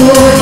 for